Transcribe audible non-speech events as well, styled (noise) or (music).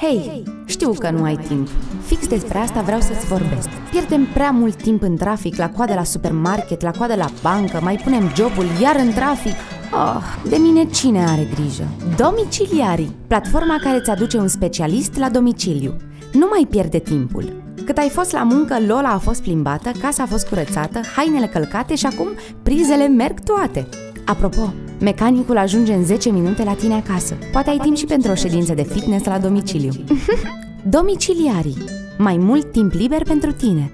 Hei, știu că nu ai timp. Fix despre asta vreau să-ți vorbesc. Pierdem prea mult timp în trafic, la coadă la supermarket, la coadă la bancă, mai punem jobul iar în trafic. Oh, de mine cine are grijă? Domiciliarii, platforma care îți aduce un specialist la domiciliu. Nu mai pierde timpul. Cât ai fost la muncă, Lola a fost plimbată, casa a fost curățată, hainele călcate și acum prizele merg toate. Apropo, mecanicul ajunge în 10 minute la tine acasă. Poate ai timp și pentru o ședință de fitness la domiciliu. (laughs) Domiciliarii. Mai mult timp liber pentru tine.